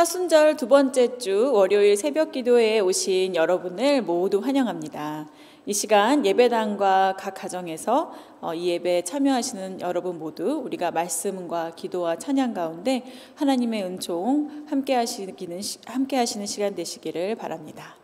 사순절 두 번째 주 월요일 새벽 기도회에 오신 여러분을 모두 환영합니다. 이 시간 예배당과 각 가정에서 어, 이 예배에 참여하시는 여러분 모두 우리가 말씀과 기도와 찬양 가운데 하나님의 은총 함께 하시는 시간 되시기를 바랍니다.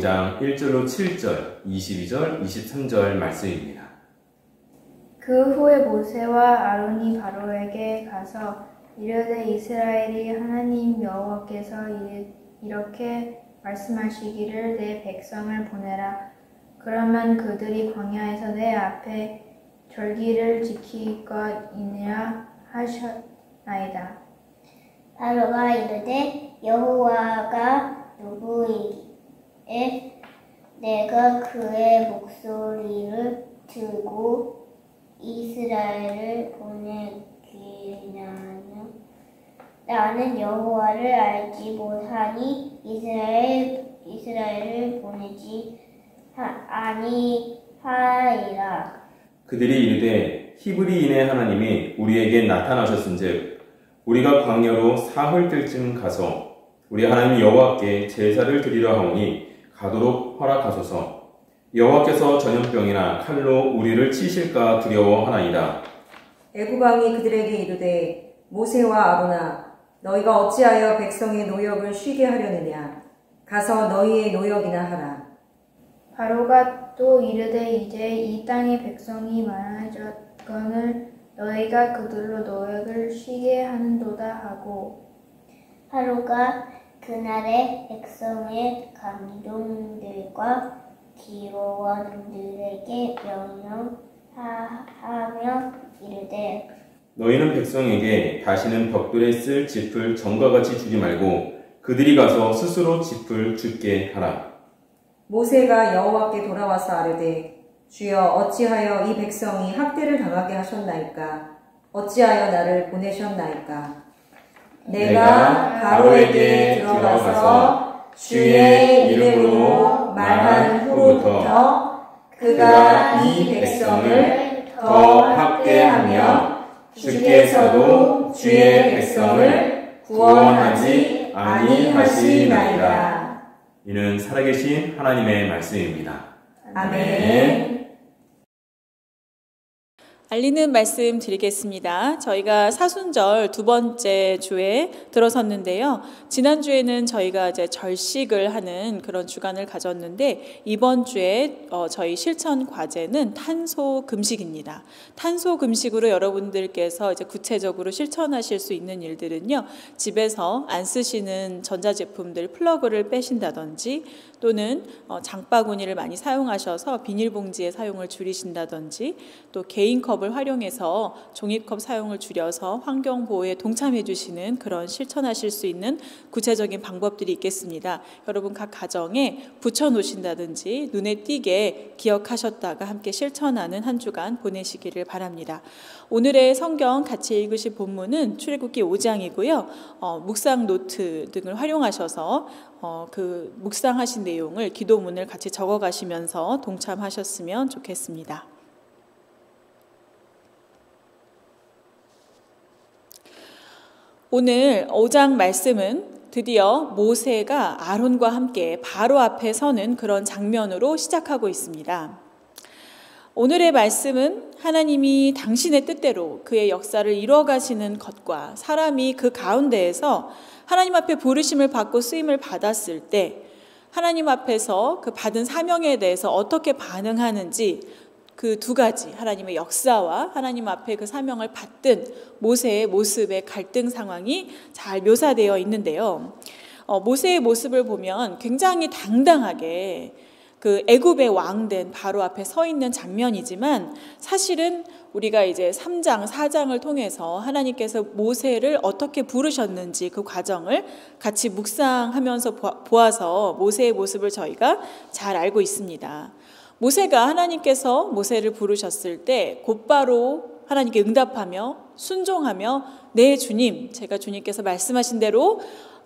5장 1절로 7절, 22절, 23절 말씀입니다. 그 후에 모세와 아론이 바로에게 가서 이르되 이스라엘이 하나님 여호와께서 이렇게 말씀하시기를 내 백성을 보내라. 그러면 그들이 광야에서 내 앞에 절기를 지킬 것이니라 하셨나이다. 바로가 이르되 여호와가 누구이 에 내가 그의 목소리를 듣고 이스라엘을 보내기냐며 나는 여호와를 알지 못하니 이스라엘 이스라엘을 보내지 아니하리라. 그들이 이르되 히브리인의 하나님이 우리에게 나타나셨은즉 우리가 광야로 사흘 뜰쯤 가서 우리 하나님 여호와께 제사를 드리려 하오니 가도록 허락하소서. 여호와께서 전염병이나 칼로 우리를 치실까 두려워하나이다. 애굽 왕이 그들에게 이르되 모세와 아로나 너희가 어찌하여 백성의 노역을 쉬게 하려느냐 가서 너희의 노역이나 하라. 바로가 또 이르되 이제 이 땅의 백성이 많아졌거늘 너희가 그들로 노역을 쉬게 하는도다 하고 하루가 그날의 백성의 감동들과 기로원들에게 명령하며 이르되 너희는 백성에게 다시는 벽돌에 쓸 짚을 전과 같이 주지 말고 그들이 가서 스스로 짚을 줍게 하라. 모세가 여호와께 돌아와서 아르되 주여 어찌하여 이 백성이 학대를 당하게 하셨나이까? 어찌하여 나를 보내셨나이까? 내가 바로에게 들어가서 주의 이름으로 말한 후부터 그가 이 백성을 더 학대하며 주께서도 주의 백성을 구원하지 아니하시나이다. 이는 살아계신 하나님의 말씀입니다. 아멘. 알리는 말씀 드리겠습니다. 저희가 사순절 두 번째 주에 들어섰는데요. 지난주에는 저희가 이제 절식을 하는 그런 주간을 가졌는데 이번 주에 어, 저희 실천 과제는 탄소 금식입니다. 탄소 금식으로 여러분들께서 이제 구체적으로 실천하실 수 있는 일들은요. 집에서 안 쓰시는 전자제품들 플러그를 빼신다든지 또는 어, 장바구니를 많이 사용하셔서 비닐봉지의 사용을 줄이신다든지 또 개인 컵을 활용해서 종이컵 사용을 줄여서 환경 보호에 동참해 주시는 그런 실천하실 수 있는 구체적인 방법들이 있겠습니다. 여러분 각 가정에 붙여 놓으신다든지 눈에 띄게 기억하셨다가 함께 실천하는 한 주간 보내시기를 바랍니다. 오늘의 성경 같이 읽으실 본문은 출애굽기 5장이고요. 어, 묵상 노트 등을 활용하셔서 어, 그 묵상하신 내용을 기도문을 같이 적어 가시면서 동참하셨으면 좋겠습니다. 오늘 5장 말씀은 드디어 모세가 아론과 함께 바로 앞에 서는 그런 장면으로 시작하고 있습니다. 오늘의 말씀은 하나님이 당신의 뜻대로 그의 역사를 이루어가시는 것과 사람이 그 가운데에서 하나님 앞에 부르심을 받고 쓰임을 받았을 때 하나님 앞에서 그 받은 사명에 대해서 어떻게 반응하는지 그 두 가지 하나님의 역사와 하나님 앞에 그 사명을 받든 모세의 모습의 갈등 상황이 잘 묘사되어 있는데요. 어, 모세의 모습을 보면 굉장히 당당하게 그 애굽의 왕 된 바로 앞에 서 있는 장면이지만 사실은 우리가 이제 3장, 4장을 통해서 하나님께서 모세를 어떻게 부르셨는지 그 과정을 같이 묵상하면서 보아서 모세의 모습을 저희가 잘 알고 있습니다. 모세가 하나님께서 모세를 부르셨을 때 곧바로 하나님께 응답하며 순종하며 네 주님 제가 주님께서 말씀하신 대로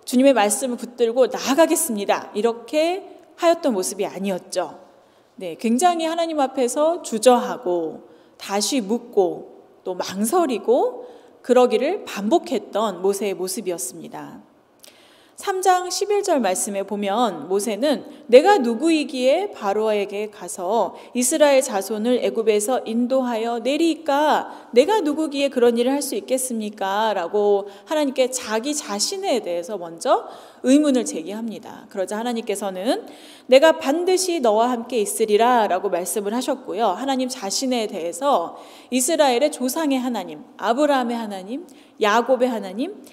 주님의 말씀을 붙들고 나아가겠습니다. 이렇게 하였던 모습이 아니었죠. 네, 굉장히 하나님 앞에서 주저하고 다시 묻고 또 망설이고 그러기를 반복했던 모세의 모습이었습니다. 3장 11절 말씀에 보면 모세는 내가 누구이기에 바로에게 가서 이스라엘 자손을 애굽에서 인도하여 내리까 내가 누구기에 그런 일을 할 수 있겠습니까? 라고 하나님께 자기 자신에 대해서 먼저 의문을 제기합니다. 그러자 하나님께서는 내가 반드시 너와 함께 있으리라 라고 말씀을 하셨고요. 하나님 자신에 대해서 이스라엘의 조상의 하나님, 아브라함의 하나님, 야곱의 하나님,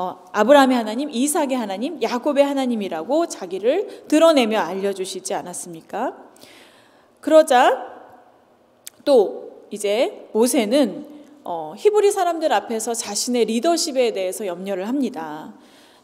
어, 아브라함의 하나님, 이삭의 하나님, 야곱의 하나님이라고 자기를 드러내며 알려주시지 않았습니까? 그러자 또 이제 모세는 어, 히브리 사람들 앞에서 자신의 리더십에 대해서 염려를 합니다.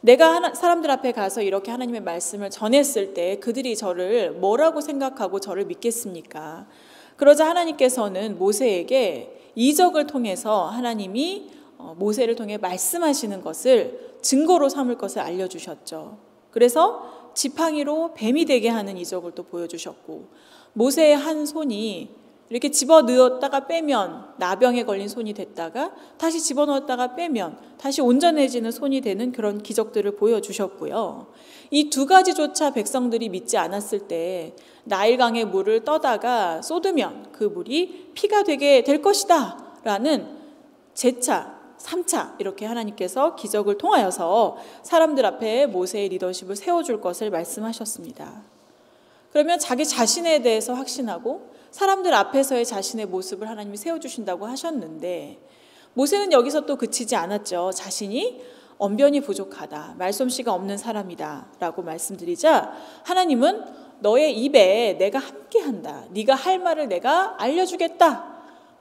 내가 하나, 사람들 앞에 가서 이렇게 하나님의 말씀을 전했을 때 그들이 저를 뭐라고 생각하고 저를 믿겠습니까? 그러자 하나님께서는 모세에게 이적을 통해서 하나님이 어, 모세를 통해 말씀하시는 것을 증거로 삼을 것을 알려주셨죠. 그래서 지팡이로 뱀이 되게 하는 이적을 또 보여주셨고 모세의 한 손이 이렇게 집어 넣었다가 빼면 나병에 걸린 손이 됐다가 다시 집어 넣었다가 빼면 다시 온전해지는 손이 되는 그런 기적들을 보여주셨고요. 이 두 가지조차 백성들이 믿지 않았을 때 나일강의 물을 떠다가 쏟으면 그 물이 피가 되게 될 것이다 라는 재차 3차 이렇게 하나님께서 기적을 통하여서 사람들 앞에 모세의 리더십을 세워줄 것을 말씀하셨습니다. 그러면 자기 자신에 대해서 확신하고 사람들 앞에서의 자신의 모습을 하나님이 세워주신다고 하셨는데 모세는 여기서 또 그치지 않았죠. 자신이 언변이 부족하다. 말솜씨가 없는 사람이다. 라고 말씀드리자 하나님은 너의 입에 내가 함께한다. 네가 할 말을 내가 알려주겠다.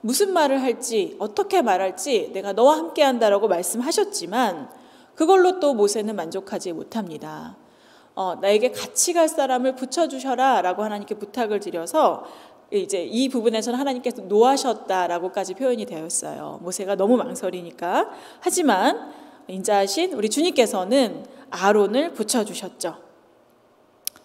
무슨 말을 할지 어떻게 말할지 내가 너와 함께 한다라고 말씀하셨지만 그걸로 또 모세는 만족하지 못합니다. 어, 나에게 같이 갈 사람을 붙여주셔라 라고 하나님께 부탁을 드려서 이제 이 부분에서는 하나님께서 노하셨다라고까지 표현이 되었어요. 모세가 너무 망설이니까. 하지만 인자하신 우리 주님께서는 아론을 붙여주셨죠.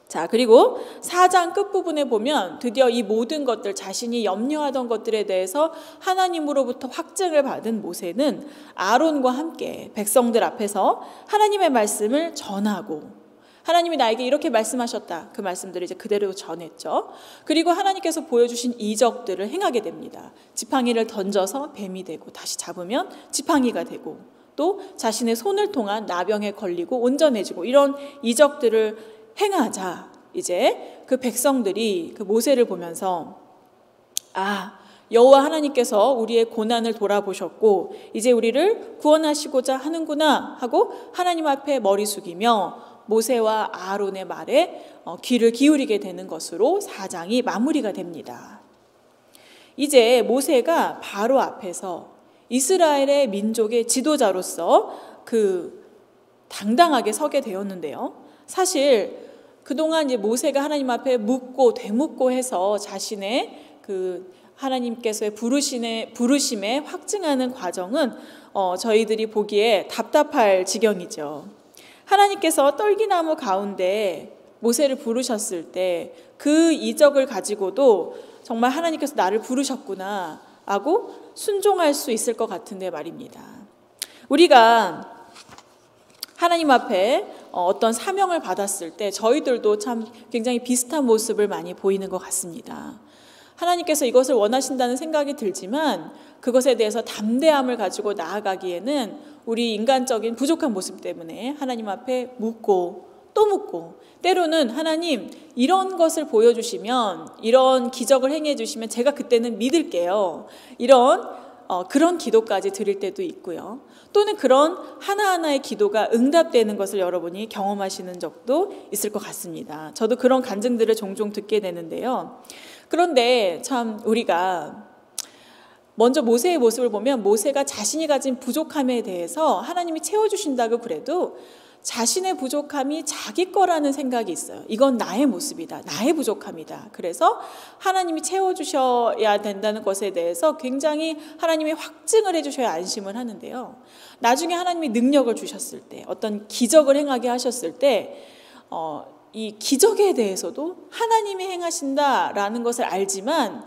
자, 그리고 4장 끝부분에 보면 드디어 이 모든 것들, 자신이 염려하던 것들에 대해서 하나님으로부터 확증을 받은 모세는 아론과 함께 백성들 앞에서 하나님의 말씀을 전하고 하나님이 나에게 이렇게 말씀하셨다. 그 말씀들을 이제 그대로 전했죠. 그리고 하나님께서 보여주신 이적들을 행하게 됩니다. 지팡이를 던져서 뱀이 되고 다시 잡으면 지팡이가 되고 또 자신의 손을 통한 나병에 걸리고 온전해지고 이런 이적들을 행하자 이제 그 백성들이 그 모세를 보면서 아 여호와 하나님께서 우리의 고난을 돌아보셨고 이제 우리를 구원하시고자 하는구나 하고 하나님 앞에 머리 숙이며 모세와 아론의 말에 어, 귀를 기울이게 되는 것으로 사장이 마무리가 됩니다. 이제 모세가 바로 앞에서 이스라엘의 민족의 지도자로서 그 당당하게 서게 되었는데요. 사실 그동안 이제 모세가 하나님 앞에 묻고 되묻고 해서 자신의 그 하나님께서의 부르심에, 부르심에 확증하는 과정은 어, 저희들이 보기에 답답할 지경이죠. 하나님께서 떨기나무 가운데 모세를 부르셨을 때 그 이적을 가지고도 정말 하나님께서 나를 부르셨구나 하고 순종할 수 있을 것 같은데 말입니다. 우리가 하나님 앞에 어, 어떤 사명을 받았을 때 저희들도 참 굉장히 비슷한 모습을 많이 보이는 것 같습니다. 하나님께서 이것을 원하신다는 생각이 들지만 그것에 대해서 담대함을 가지고 나아가기에는 우리 인간적인 부족한 모습 때문에 하나님 앞에 묻고 또 묻고 때로는 하나님 이런 것을 보여주시면 이런 기적을 행해 주시면 제가 그때는 믿을게요. 이런 어, 그런 기도까지 드릴 때도 있고요. 또는 그런 하나하나의 기도가 응답되는 것을 여러분이 경험하시는 적도 있을 것 같습니다. 저도 그런 간증들을 종종 듣게 되는데요. 그런데 참 우리가 먼저 모세의 모습을 보면 모세가 자신이 가진 부족함에 대해서 하나님이 채워주신다고 그래도 자신의 부족함이 자기 거라는 생각이 있어요. 이건 나의 모습이다. 나의 부족함이다. 그래서 하나님이 채워주셔야 된다는 것에 대해서 굉장히 하나님이 확증을 해주셔야 안심을 하는데요. 나중에 하나님이 능력을 주셨을 때, 어떤 기적을 행하게 하셨을 때, 어, 이 기적에 대해서도 하나님이 행하신다라는 것을 알지만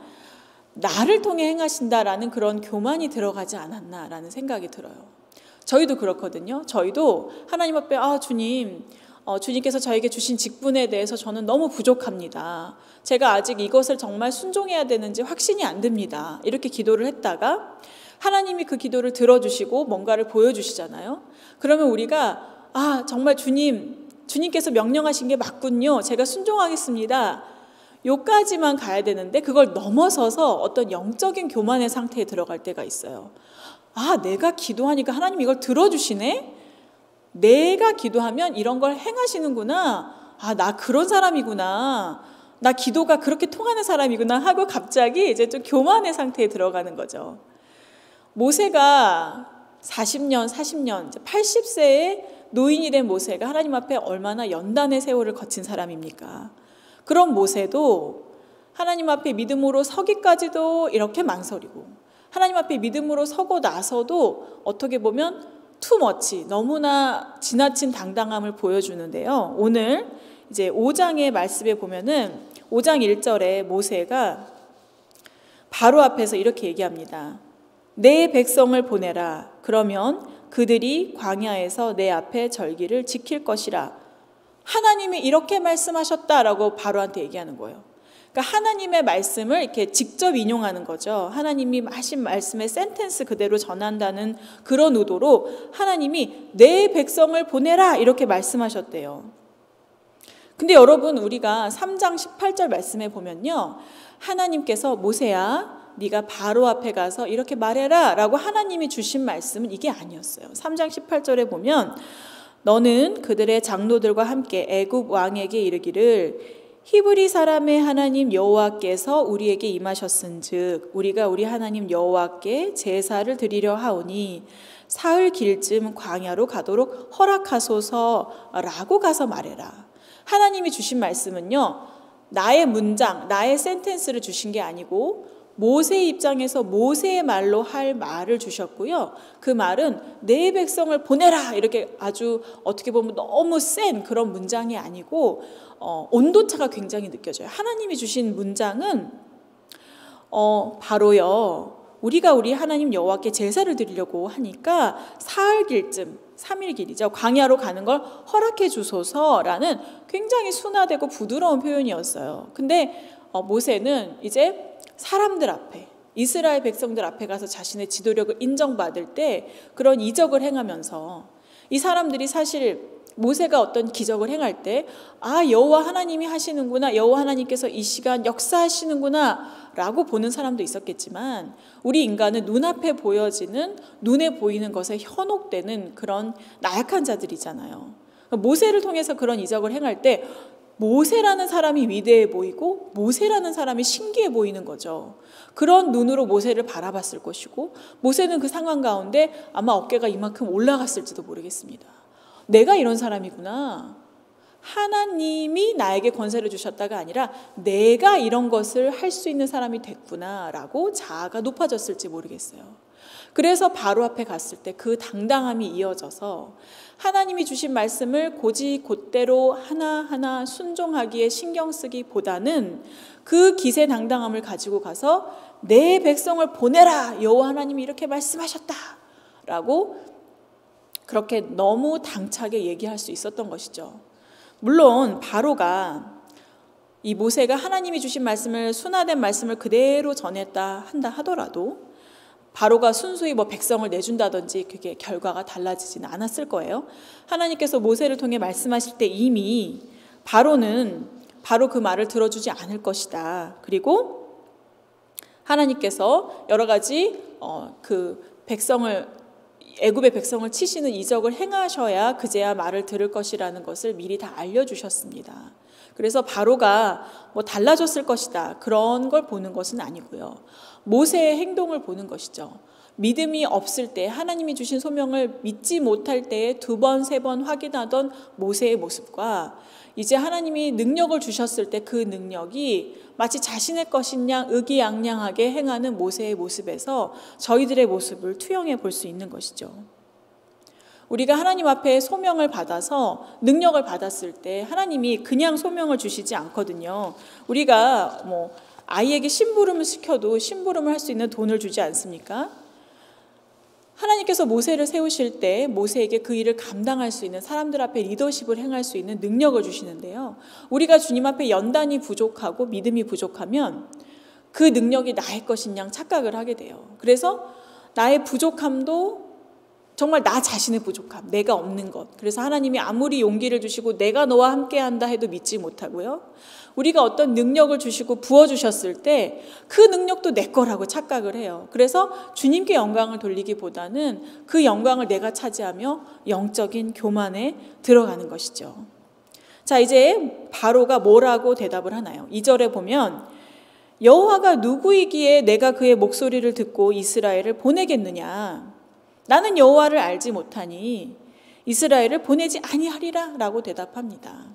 나를 통해 행하신다라는 그런 교만이 들어가지 않았나라는 생각이 들어요. 저희도 그렇거든요. 저희도 하나님 앞에 아 주님 어, 주님께서 저에게 주신 직분에 대해서 저는 너무 부족합니다. 제가 아직 이것을 정말 순종해야 되는지 확신이 안 듭니다. 이렇게 기도를 했다가 하나님이 그 기도를 들어주시고 뭔가를 보여주시잖아요. 그러면 우리가 아 정말 주님 주님께서 명령하신 게 맞군요. 제가 순종하겠습니다. 요까지만 가야 되는데 그걸 넘어서서 어떤 영적인 교만의 상태에 들어갈 때가 있어요. 아, 내가 기도하니까 하나님 이걸 들어주시네? 내가 기도하면 이런 걸 행하시는구나. 아, 나 그런 사람이구나. 나 기도가 그렇게 통하는 사람이구나 하고 갑자기 이제 좀 교만의 상태에 들어가는 거죠. 모세가 40년, 40년, 80세에 노인이 된 모세가 하나님 앞에 얼마나 연단의 세월을 거친 사람입니까? 그런 모세도 하나님 앞에 믿음으로 서기까지도 이렇게 망설이고 하나님 앞에 믿음으로 서고 나서도 어떻게 보면 투머치 너무나 지나친 당당함을 보여주는데요. 오늘 이제 5장의 말씀에 보면은 5장 1절에 모세가 바로 앞에서 이렇게 얘기합니다. 내 백성을 보내라. 그러면 그들이 광야에서 내 앞에 절기를 지킬 것이라. 하나님이 이렇게 말씀하셨다라고 바로한테 얘기하는 거예요. 그러니까 하나님의 말씀을 이렇게 직접 인용하는 거죠. 하나님이 하신 말씀의 센텐스 그대로 전한다는 그런 의도로 하나님이 내 백성을 보내라 이렇게 말씀하셨대요. 근데 여러분 우리가 3장 18절 말씀에 보면요. 하나님께서 모세야 네가 바로 앞에 가서 이렇게 말해라라고 하나님이 주신 말씀은 이게 아니었어요. 3장 18절에 보면 너는 그들의 장로들과 함께 애굽 왕에게 이르기를 히브리 사람의 하나님 여호와께서 우리에게 임하셨은즉 우리가 우리 하나님 여호와께 제사를 드리려 하오니 사흘 길쯤 광야로 가도록 허락하소서라고 가서 말해라. 하나님이 주신 말씀은요. 나의 문장, 나의 센텐스를 주신 게 아니고 모세의 입장에서 모세의 말로 할 말을 주셨고요. 그 말은 내 백성을 보내라 이렇게 아주 어떻게 보면 너무 센 그런 문장이 아니고 어, 온도차가 굉장히 느껴져요. 하나님이 주신 문장은 어, 바로요. 우리가 우리 하나님 여호와께 제사를 드리려고 하니까 사흘 길쯤 3일 길이죠. 광야로 가는 걸 허락해 주소서라는 굉장히 순화되고 부드러운 표현이었어요. 근데 어, 모세는 이제 사람들 앞에 이스라엘 백성들 앞에 가서 자신의 지도력을 인정받을 때 그런 이적을 행하면서 이 사람들이 사실 모세가 어떤 기적을 행할 때 아 여호와 하나님이 하시는구나 여호와 하나님께서 이 시간 역사하시는구나 라고 보는 사람도 있었겠지만 우리 인간은 눈앞에 보여지는 눈에 보이는 것에 현혹되는 그런 나약한 자들이잖아요. 모세를 통해서 그런 이적을 행할 때 모세라는 사람이 위대해 보이고 모세라는 사람이 신기해 보이는 거죠. 그런 눈으로 모세를 바라봤을 것이고 모세는 그 상황 가운데 아마 어깨가 이만큼 올라갔을지도 모르겠습니다. 내가 이런 사람이구나. 하나님이 나에게 권세를 주셨다가 아니라 내가 이런 것을 할 수 있는 사람이 됐구나라고 자아가 높아졌을지 모르겠어요. 그래서 바로 앞에 갔을 때 그 당당함이 이어져서 하나님이 주신 말씀을 고지 곧대로 하나하나 순종하기에 신경 쓰기보다는 그 기세 당당함을 가지고 가서 내 백성을 보내라 여호와 하나님이 이렇게 말씀하셨다라고 그렇게 너무 당차게 얘기할 수 있었던 것이죠. 물론 바로가 이 모세가 하나님이 주신 말씀을 순화된 말씀을 그대로 전했다 한다 하더라도 바로가 순수히 뭐 백성을 내준다든지 그게 결과가 달라지지는 않았을 거예요. 하나님께서 모세를 통해 말씀하실 때 이미 바로는 바로 그 말을 들어주지 않을 것이다. 그리고 하나님께서 여러 가지 어, 그 백성을 애굽의 백성을 치시는 이적을 행하셔야 그제야 말을 들을 것이라는 것을 미리 다 알려주셨습니다. 그래서 바로가 뭐 달라졌을 것이다. 그런 걸 보는 것은 아니고요. 모세의 행동을 보는 것이죠. 믿음이 없을 때 하나님이 주신 소명을 믿지 못할 때에 두 번, 세 번 확인하던 모세의 모습과 이제 하나님이 능력을 주셨을 때 그 능력이 마치 자신의 것인 양 의기양양하게 행하는 모세의 모습에서 저희들의 모습을 투영해 볼 수 있는 것이죠. 우리가 하나님 앞에 소명을 받아서 능력을 받았을 때 하나님이 그냥 소명을 주시지 않거든요. 우리가 뭐 아이에게 심부름을 시켜도 심부름을 할 수 있는 돈을 주지 않습니까? 하나님께서 모세를 세우실 때 모세에게 그 일을 감당할 수 있는 사람들 앞에 리더십을 행할 수 있는 능력을 주시는데요. 우리가 주님 앞에 연단이 부족하고 믿음이 부족하면 그 능력이 나의 것인 양 착각을 하게 돼요. 그래서 나의 부족함도 정말 나 자신의 부족함, 내가 없는 것. 그래서 하나님이 아무리 용기를 주시고 내가 너와 함께 한다 해도 믿지 못하고요. 우리가 어떤 능력을 주시고 부어주셨을 때 그 능력도 내 거라고 착각을 해요. 그래서 주님께 영광을 돌리기보다는 그 영광을 내가 차지하며 영적인 교만에 들어가는 것이죠. 자, 이제 바로가 뭐라고 대답을 하나요? 2절에 보면 여호와가 누구이기에 내가 그의 목소리를 듣고 이스라엘을 보내겠느냐? 나는 여호와를 알지 못하니 이스라엘을 보내지 아니하리라라고 대답합니다.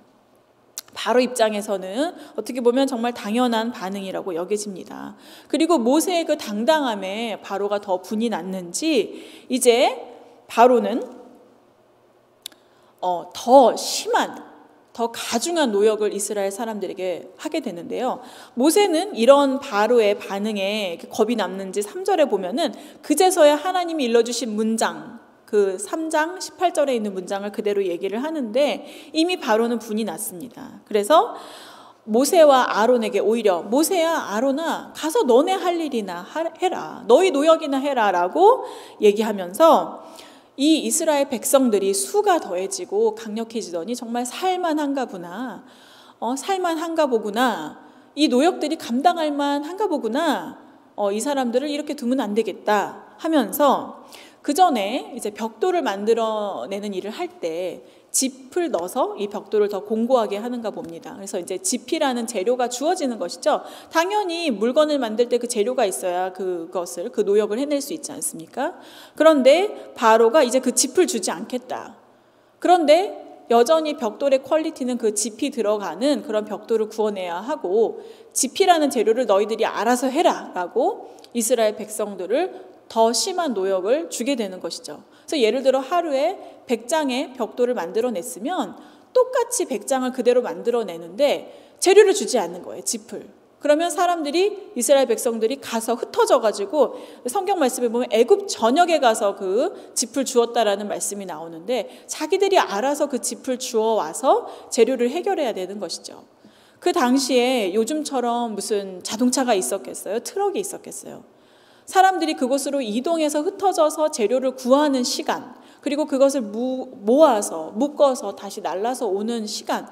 바로 입장에서는 어떻게 보면 정말 당연한 반응이라고 여겨집니다. 그리고 모세의 그 당당함에 바로가 더 분이 났는지 이제 바로는 어, 더 심한 더 가중한 노역을 이스라엘 사람들에게 하게 되는데요. 모세는 이런 바로의 반응에 겁이 남는지 3절에 보면은 그제서야 하나님이 일러주신 문장 그 3장 18절에 있는 문장을 그대로 얘기를 하는데 이미 바로는 분이 났습니다. 그래서 모세와 아론에게 오히려 모세야 아론아 가서 너네 할 일이나 해라. 너희 노역이나 해라라고 얘기하면서 이 이스라엘 백성들이 수가 더해지고 강력해지더니 정말 살만한가 보나? 어, 살만한가 보구나. 이 노역들이 감당할 만한가 보구나. 어, 이 사람들을 이렇게 두면 안 되겠다 하면서 그 전에 이제 벽돌을 만들어내는 일을 할 때 짚을 넣어서 이 벽돌을 더 공고하게 하는가 봅니다. 그래서 이제 짚이라는 재료가 주어지는 것이죠. 당연히 물건을 만들 때 그 재료가 있어야 그것을 그 노역을 해낼 수 있지 않습니까? 그런데 바로가 이제 그 짚을 주지 않겠다. 그런데 여전히 벽돌의 퀄리티는 그 짚이 들어가는 그런 벽돌을 구워내야 하고 짚이라는 재료를 너희들이 알아서 해라라고 이스라엘 백성들을 더 심한 노역을 주게 되는 것이죠. 그래서 예를 들어 하루에 100장의 벽돌을 만들어냈으면 똑같이 100장을 그대로 만들어내는데 재료를 주지 않는 거예요. 짚을. 그러면 사람들이 이스라엘 백성들이 가서 흩어져 가지고 성경 말씀에 보면 애굽 전역에 가서 그 짚을 주었다라는 말씀이 나오는데 자기들이 알아서 그 짚을 주어 와서 재료를 해결해야 되는 것이죠. 그 당시에 요즘처럼 무슨 자동차가 있었겠어요? 트럭이 있었겠어요? 사람들이 그곳으로 이동해서 흩어져서 재료를 구하는 시간, 그리고 그것을 모아서 묶어서 다시 날라서 오는 시간,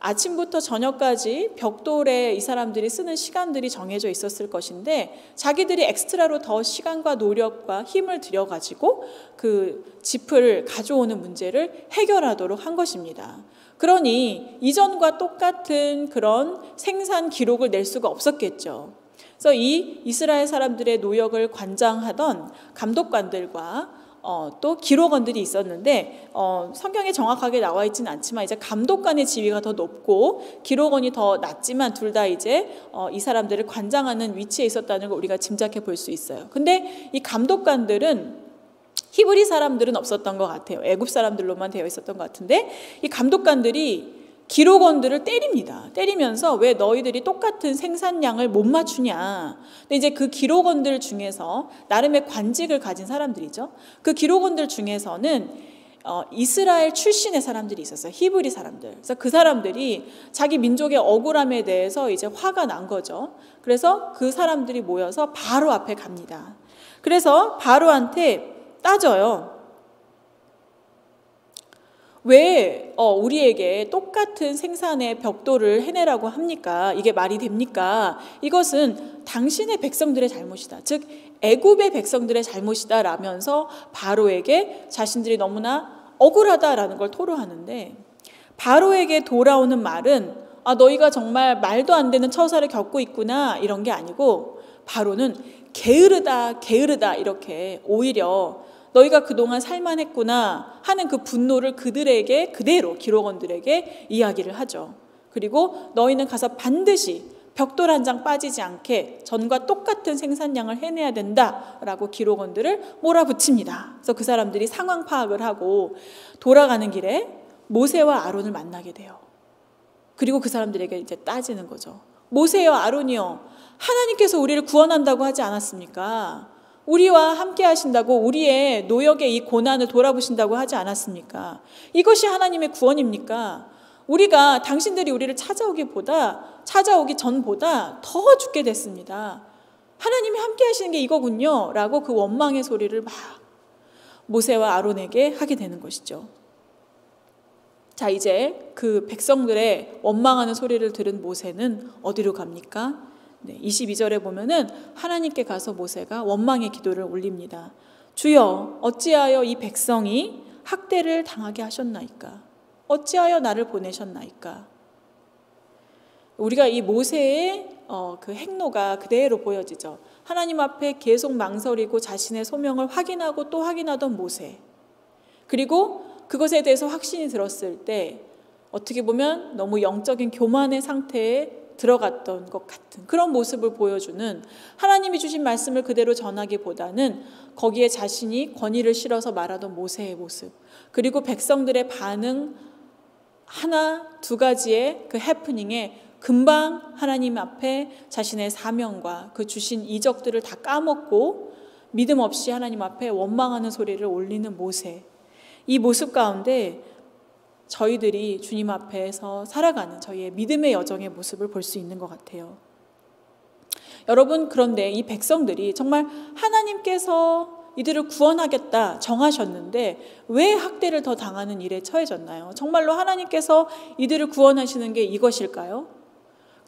아침부터 저녁까지 벽돌에 이 사람들이 쓰는 시간들이 정해져 있었을 것인데 자기들이 엑스트라로 더 시간과 노력과 힘을 들여가지고 그 짚을 가져오는 문제를 해결하도록 한 것입니다. 그러니 이전과 똑같은 그런 생산 기록을 낼 수가 없었겠죠. 그래서 이 이스라엘 사람들의 노역을 관장하던 감독관들과 어, 또 기록원들이 있었는데 어, 성경에 정확하게 나와 있지는 않지만 이제 감독관의 지위가 더 높고 기록원이 더 낮지만 둘 다 이제 어, 이 사람들을 관장하는 위치에 있었다는 걸 우리가 짐작해 볼 수 있어요. 근데 이 감독관들은 히브리 사람들은 없었던 것 같아요. 애굽 사람들로만 되어 있었던 것 같은데 이 감독관들이 기록원들을 때립니다. 때리면서 왜 너희들이 똑같은 생산량을 못 맞추냐. 근데 이제 그 기록원들 중에서 나름의 관직을 가진 사람들이죠. 그 기록원들 중에서는 어, 이스라엘 출신의 사람들이 있었어요. 히브리 사람들. 그래서 그 사람들이 자기 민족의 억울함에 대해서 이제 화가 난 거죠. 그래서 그 사람들이 모여서 바로 앞에 갑니다. 그래서 바로한테 따져요. 왜 어, 우리에게 똑같은 생산의 벽돌을 해내라고 합니까? 이게 말이 됩니까? 이것은 당신의 백성들의 잘못이다. 즉 애굽의 백성들의 잘못이다라면서 바로에게 자신들이 너무나 억울하다라는 걸 토로하는데 바로에게 돌아오는 말은 아 너희가 정말 말도 안 되는 처사를 겪고 있구나 이런 게 아니고 바로는 게으르다 게으르다 이렇게 오히려 너희가 그동안 살만했구나 하는 그 분노를 그들에게 그대로 기록원들에게 이야기를 하죠. 그리고 너희는 가서 반드시 벽돌 한 장 빠지지 않게 전과 똑같은 생산량을 해내야 된다라고 기록원들을 몰아붙입니다. 그래서 그 사람들이 상황 파악을 하고 돌아가는 길에 모세와 아론을 만나게 돼요. 그리고 그 사람들에게 이제 따지는 거죠. 모세와 아론이요. 하나님께서 우리를 구원한다고 하지 않았습니까? 우리와 함께 하신다고 우리의 노역의 이 고난을 돌아보신다고 하지 않았습니까? 이것이 하나님의 구원입니까? 우리가 당신들이 우리를 찾아오기보다 찾아오기 전보다 더 죽게 됐습니다. 하나님이 함께 하시는 게 이거군요. 라고 그 원망의 소리를 막 모세와 아론에게 하게 되는 것이죠. 자, 이제 그 백성들의 원망하는 소리를 들은 모세는 어디로 갑니까? 네, 22절에 보면은 하나님께 가서 모세가 원망의 기도를 올립니다. 주여, 어찌하여 이 백성이 학대를 당하게 하셨나이까? 어찌하여 나를 보내셨나이까? 우리가 이 모세의 어, 그 행로가 그대로 보여지죠. 하나님 앞에 계속 망설이고 자신의 소명을 확인하고 또 확인하던 모세. 그리고 그것에 대해서 확신이 들었을 때 어떻게 보면 너무 영적인 교만의 상태에 들어갔던 것 같은 그런 모습을 보여주는 하나님이 주신 말씀을 그대로 전하기보다는 거기에 자신이 권위를 실어서 말하던 모세의 모습 그리고 백성들의 반응 하나 두 가지의 그 해프닝에 금방 하나님 앞에 자신의 사명과 그 주신 이적들을 다 까먹고 믿음 없이 하나님 앞에 원망하는 소리를 올리는 모세. 이 모습 가운데 저희들이 주님 앞에서 살아가는 저희의 믿음의 여정의 모습을 볼 수 있는 것 같아요. 여러분, 그런데 이 백성들이 정말 하나님께서 이들을 구원하겠다 정하셨는데 왜 학대를 더 당하는 일에 처해졌나요? 정말로 하나님께서 이들을 구원하시는 게 이것일까요?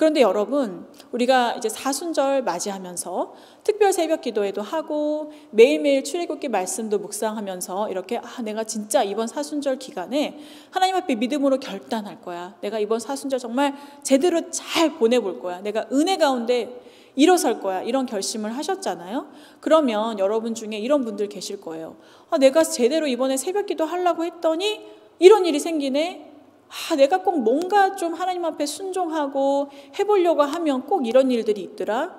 그런데 여러분, 우리가 이제 사순절 맞이하면서 특별 새벽 기도회도 하고 매일매일 출애굽기 말씀도 묵상하면서 이렇게 아, 내가 진짜 이번 사순절 기간에 하나님 앞에 믿음으로 결단할 거야. 내가 이번 사순절 정말 제대로 잘 보내볼 거야. 내가 은혜 가운데 일어설 거야. 이런 결심을 하셨잖아요. 그러면 여러분 중에 이런 분들 계실 거예요. 아, 내가 제대로 이번에 새벽 기도 하려고 했더니 이런 일이 생기네. 아, 내가 꼭 뭔가 좀 하나님 앞에 순종하고 해보려고 하면 꼭 이런 일들이 있더라.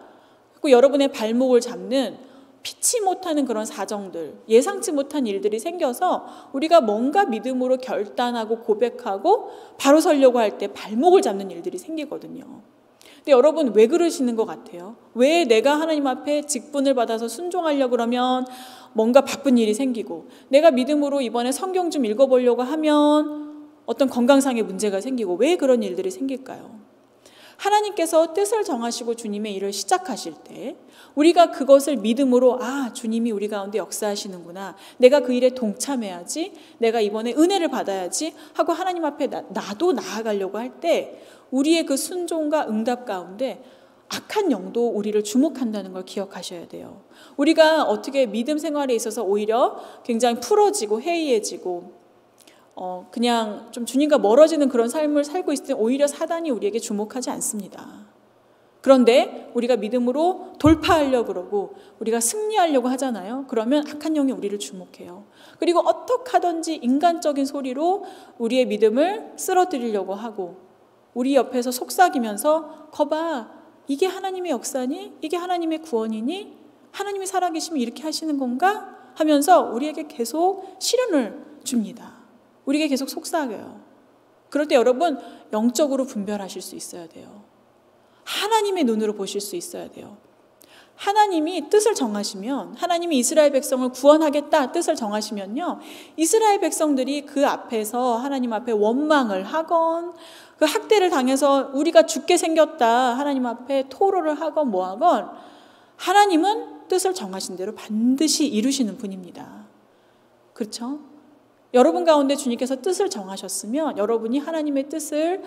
그 여러분의 발목을 잡는 피치 못하는 그런 사정들, 예상치 못한 일들이 생겨서 우리가 뭔가 믿음으로 결단하고 고백하고 바로 서려고 할 때 발목을 잡는 일들이 생기거든요. 근데 여러분 왜 그러시는 것 같아요? 왜 내가 하나님 앞에 직분을 받아서 순종하려고 그러면 뭔가 바쁜 일이 생기고 내가 믿음으로 이번에 성경 좀 읽어보려고 하면 어떤 건강상의 문제가 생기고 왜 그런 일들이 생길까요? 하나님께서 뜻을 정하시고 주님의 일을 시작하실 때 우리가 그것을 믿음으로 아 주님이 우리 가운데 역사하시는구나 내가 그 일에 동참해야지 내가 이번에 은혜를 받아야지 하고 하나님 앞에 나, 나도 나아가려고 할 때 우리의 그 순종과 응답 가운데 악한 영도 우리를 주목한다는 걸 기억하셔야 돼요. 우리가 어떻게 믿음 생활에 있어서 오히려 굉장히 풀어지고 해이해지고 어, 그냥 좀 주님과 멀어지는 그런 삶을 살고 있을 때 오히려 사단이 우리에게 주목하지 않습니다. 그런데 우리가 믿음으로 돌파하려고 그러고 우리가 승리하려고 하잖아요. 그러면 악한 영이 우리를 주목해요. 그리고 어떻게 하든지 인간적인 소리로 우리의 믿음을 쓰러뜨리려고 하고 우리 옆에서 속삭이면서 거봐 이게 하나님의 역사니? 이게 하나님의 구원이니? 하나님이 살아계시면 이렇게 하시는 건가? 하면서 우리에게 계속 시련을 줍니다. 우리에게 계속 속삭여요. 그럴 때 여러분 영적으로 분별하실 수 있어야 돼요. 하나님의 눈으로 보실 수 있어야 돼요. 하나님이 뜻을 정하시면 하나님이 이스라엘 백성을 구원하겠다 뜻을 정하시면요. 이스라엘 백성들이 그 앞에서 하나님 앞에 원망을 하건 그 학대를 당해서 우리가 죽게 생겼다 하나님 앞에 토로를 하건 뭐 하건 하나님은 뜻을 정하신 대로 반드시 이루시는 분입니다. 그렇죠? 여러분 가운데 주님께서 뜻을 정하셨으면 여러분이 하나님의 뜻을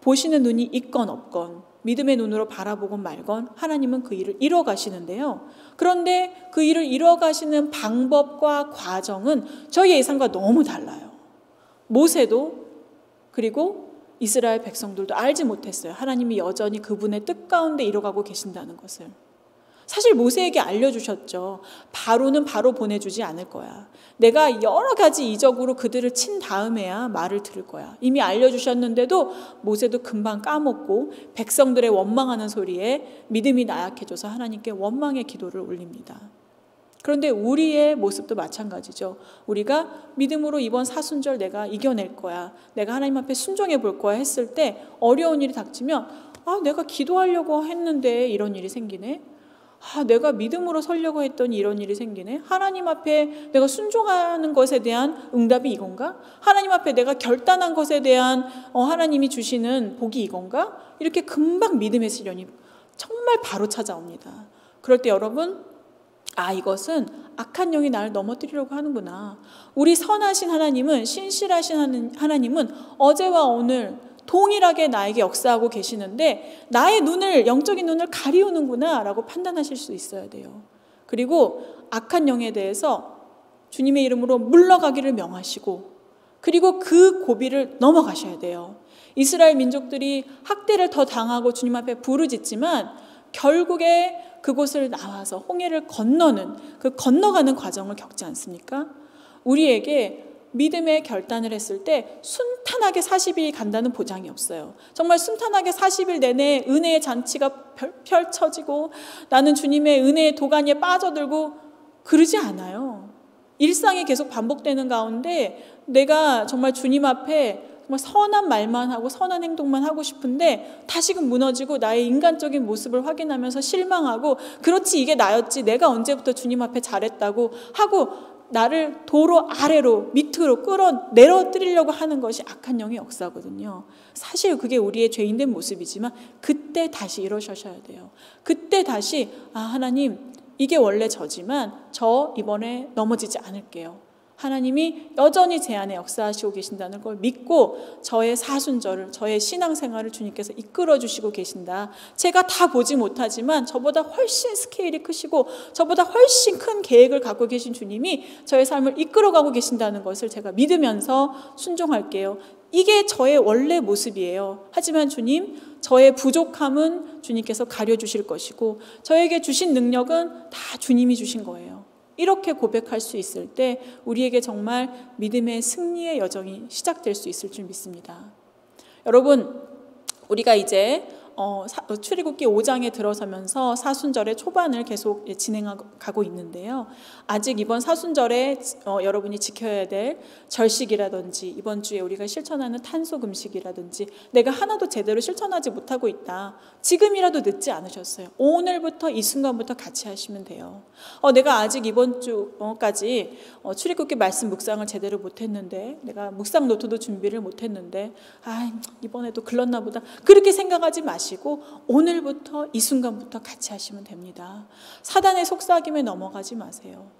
보시는 눈이 있건 없건 믿음의 눈으로 바라보건 말건 하나님은 그 일을 이뤄 가시는데요. 그런데 그 일을 이뤄 가시는 방법과 과정은 저희 예상과 너무 달라요. 모세도 그리고 이스라엘 백성들도 알지 못했어요. 하나님이 여전히 그분의 뜻 가운데 이뤄가고 계신다는 것을. 사실 모세에게 알려주셨죠. 바로는 바로 보내주지 않을 거야. 내가 여러 가지 이적으로 그들을 친 다음에야 말을 들을 거야. 이미 알려주셨는데도 모세도 금방 까먹고 백성들의 원망하는 소리에 믿음이 나약해져서 하나님께 원망의 기도를 올립니다. 그런데 우리의 모습도 마찬가지죠. 우리가 믿음으로 이번 사순절 내가 이겨낼 거야. 내가 하나님 앞에 순종해 볼 거야 했을 때 어려운 일이 닥치면 아, 내가 기도하려고 했는데 이런 일이 생기네. 아, 내가 믿음으로 설려고 했더니 이런 일이 생기네. 하나님 앞에 내가 순종하는 것에 대한 응답이 이건가? 하나님 앞에 내가 결단한 것에 대한 어, 하나님이 주시는 복이 이건가? 이렇게 금방 믿음의 시련이 정말 바로 찾아옵니다. 그럴 때 여러분, 아, 이것은 악한 영이 나를 넘어뜨리려고 하는구나. 우리 선하신 하나님은, 신실하신 하나님은 어제와 오늘 동일하게 나에게 역사하고 계시는데 나의 눈을 영적인 눈을 가리우는구나라고 판단하실 수 있어야 돼요. 그리고 악한 영에 대해서 주님의 이름으로 물러가기를 명하시고 그리고 그 고비를 넘어가셔야 돼요. 이스라엘 민족들이 학대를 더 당하고 주님 앞에 부르짖지만 결국에 그곳을 나와서 홍해를 건너는 그 건너가는 과정을 겪지 않습니까? 우리에게 믿음의 결단을 했을 때 순탄하게 40일이 간다는 보장이 없어요. 정말 순탄하게 40일 내내 은혜의 잔치가 펼쳐지고 나는 주님의 은혜의 도가니에 빠져들고 그러지 않아요. 일상이 계속 반복되는 가운데 내가 정말 주님 앞에 정말 선한 말만 하고 선한 행동만 하고 싶은데 다시금 무너지고 나의 인간적인 모습을 확인하면서 실망하고 그렇지 이게 나였지 내가 언제부터 주님 앞에 잘했다고 하고 나를 도로 아래로 밑으로 끌어 내려뜨리려고 하는 것이 악한 영의 역사거든요. 사실 그게 우리의 죄인된 모습이지만 그때 다시 일어서셔야 돼요. 그때 다시 아 하나님 이게 원래 저지만 저 이번에 넘어지지 않을게요. 하나님이 여전히 제 안에 역사하시고 계신다는 걸 믿고 저의 사순절을, 저의 신앙생활을 주님께서 이끌어 주시고 계신다. 제가 다 보지 못하지만 저보다 훨씬 스케일이 크시고 저보다 훨씬 큰 계획을 갖고 계신 주님이 저의 삶을 이끌어 가고 계신다는 것을 제가 믿으면서 순종할게요. 이게 저의 원래 모습이에요. 하지만 주님, 저의 부족함은 주님께서 가려 주실 것이고 저에게 주신 능력은 다 주님이 주신 거예요. 이렇게 고백할 수 있을 때 우리에게 정말 믿음의 승리의 여정이 시작될 수 있을 줄 믿습니다. 여러분, 우리가 이제 어, 어 출애굽기 5장에 들어서면서 사순절의 초반을 계속 진행하고 있는데요. 아직 이번 사순절에 어, 여러분이 지켜야 될 절식이라든지 이번 주에 우리가 실천하는 탄소 금식이라든지 내가 하나도 제대로 실천하지 못하고 있다. 지금이라도 늦지 않으셨어요. 오늘부터 이 순간부터 같이 하시면 돼요. 어, 내가 아직 이번 주까지 어, 출애굽기 말씀 묵상을 제대로 못했는데 내가 묵상 노트도 준비를 못했는데 아 이번에도 글렀나 보다 그렇게 생각하지 마시고 마시고 오늘부터 이 순간부터 같이 하시면 됩니다. 사단의 속삭임에 넘어가지 마세요.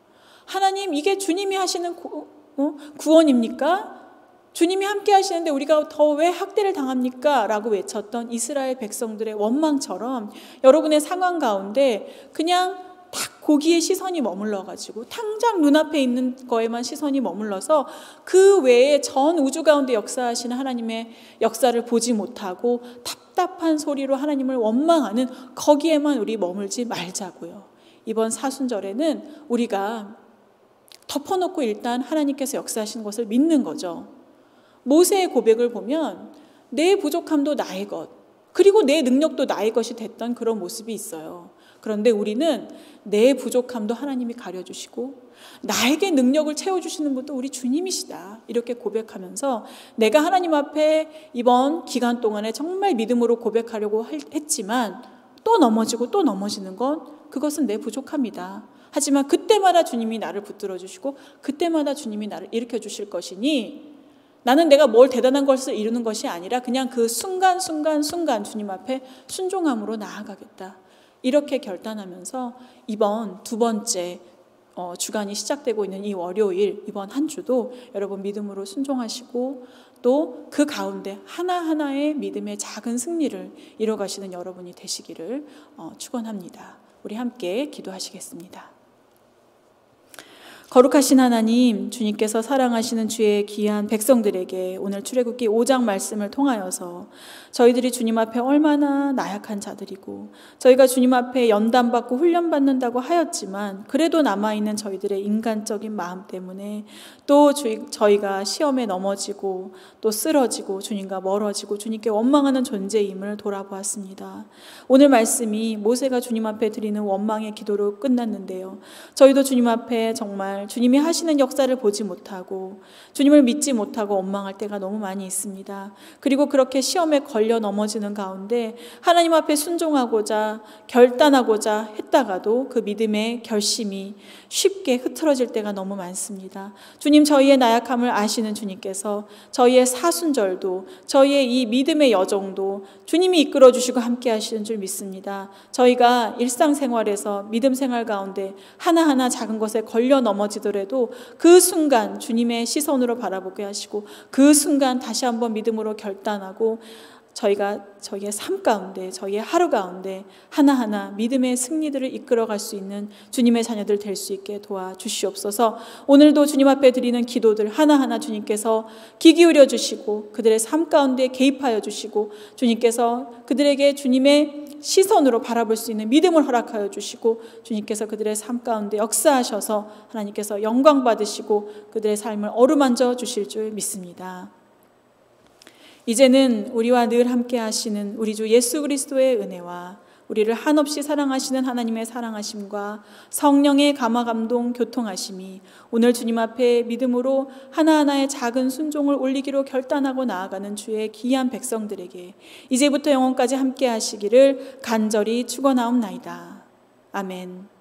하나님 이게 주님이 하시는 구, 어? 구원입니까? 주님이 함께 하시는데 우리가 더 왜 학대를 당합니까? 라고 외쳤던 이스라엘 백성들의 원망처럼 여러분의 상황 가운데 그냥 딱 고기에 시선이 머물러 가지고 당장 눈앞에 있는 거에만 시선이 머물러서 그 외에 전 우주 가운데 역사하시는 하나님의 역사를 보지 못하고 답답한 소리로 하나님을 원망하는 거기에만 우리 머물지 말자고요. 이번 사순절에는 우리가 덮어놓고 일단 하나님께서 역사하시는 것을 믿는 거죠. 모세의 고백을 보면 내 부족함도 나의 것, 그리고 내 능력도 나의 것이 됐던 그런 모습이 있어요. 그런데 우리는 내 부족함도 하나님이 가려주시고 나에게 능력을 채워주시는 분도 우리 주님이시다. 이렇게 고백하면서 내가 하나님 앞에 이번 기간 동안에 정말 믿음으로 고백하려고 했지만 또 넘어지고 또 넘어지는 건 그것은 내 부족함이다. 하지만 그때마다 주님이 나를 붙들어 주시고 그때마다 주님이 나를 일으켜 주실 것이니 나는 내가 뭘 대단한 것을 이루는 것이 아니라 그냥 그 순간순간 순간 주님 앞에 순종함으로 나아가겠다. 이렇게 결단하면서 이번 두 번째 어, 주간이 시작되고 있는 이 월요일 이번 한 주도 여러분 믿음으로 순종하시고 또 그 가운데 하나하나의 믿음의 작은 승리를 이뤄가시는 여러분이 되시기를 어, 축원합니다. 우리 함께 기도하시겠습니다. 거룩하신 하나님, 주님께서 사랑하시는 주의 귀한 백성들에게 오늘 출애굽기 5장 말씀을 통하여서 저희들이 주님 앞에 얼마나 나약한 자들이고 저희가 주님 앞에 연단받고 훈련받는다고 하였지만 그래도 남아있는 저희들의 인간적인 마음 때문에 또 저희가 시험에 넘어지고 또 쓰러지고 주님과 멀어지고 주님께 원망하는 존재임을 돌아보았습니다. 오늘 말씀이 모세가 주님 앞에 드리는 원망의 기도로 끝났는데요. 저희도 주님 앞에 정말 정말 주님이 하시는 역사를 보지 못하고 주님을 믿지 못하고 원망할 때가 너무 많이 있습니다. 그리고 그렇게 시험에 걸려 넘어지는 가운데 하나님 앞에 순종하고자 결단하고자 했다가도 그 믿음의 결심이 쉽게 흐트러질 때가 너무 많습니다. 주님 저희의 나약함을 아시는 주님께서 저희의 사순절도 저희의 이 믿음의 여정도 주님이 이끌어 주시고 함께 하시는 줄 믿습니다. 저희가 일상생활에서 믿음 생활 가운데 하나하나 작은 것에 걸려 넘어지더라도 그 순간 주님의 시선으로 바라보게 하시고 그 순간 다시 한번 믿음으로 결단하고 저희가 저희의 삶 가운데, 저희의 하루 가운데 하나하나 믿음의 승리들을 이끌어갈 수 있는 주님의 자녀들 될 수 있게 도와주시옵소서 오늘도 주님 앞에 드리는 기도들 하나하나 주님께서 귀 기울여 주시고 그들의 삶 가운데 개입하여 주시고 주님께서 그들에게 주님의 시선으로 바라볼 수 있는 믿음을 허락하여 주시고 주님께서 그들의 삶 가운데 역사하셔서 하나님께서 영광 받으시고 그들의 삶을 어루만져 주실 줄 믿습니다. 이제는 우리와 늘 함께 하시는 우리 주 예수 그리스도의 은혜와 우리를 한없이 사랑하시는 하나님의 사랑하심과 성령의 감화 감동 교통하심이 오늘 주님 앞에 믿음으로 하나하나의 작은 순종을 올리기로 결단하고 나아가는 주의 귀한 백성들에게 이제부터 영원까지 함께 하시기를 간절히 축원하옵나이다. 아멘.